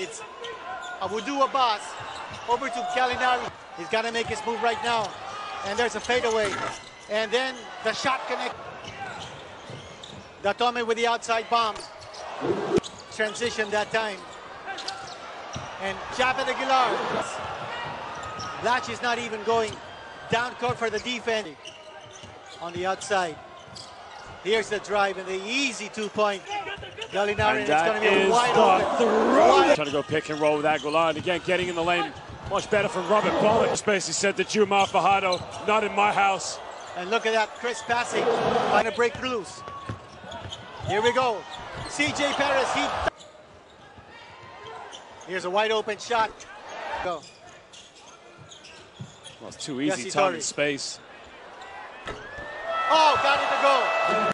It's Awudu Abass over to Gallinari. He's got to make his move right now. And there's a fadeaway. And then the shot connect. Datome with the outside bomb. Transition that time. And Japeth Aguilar. Blatche is not even going down court for the defense. On the outside. Here's the drive and the easy two-point. Gallinari, And it's going to be a is wide open. Trying to go pick and roll with Aguilar. And again, getting in the lane much better from Robert Bolick. Basically said to June Mar Fajardo, not in my house. And look at that, Chris passing, trying to break loose. Here we go. CJ Perez, he. Here's a wide open shot. Go. Well, it's too easy Yes, time and space. Oh, got it to go.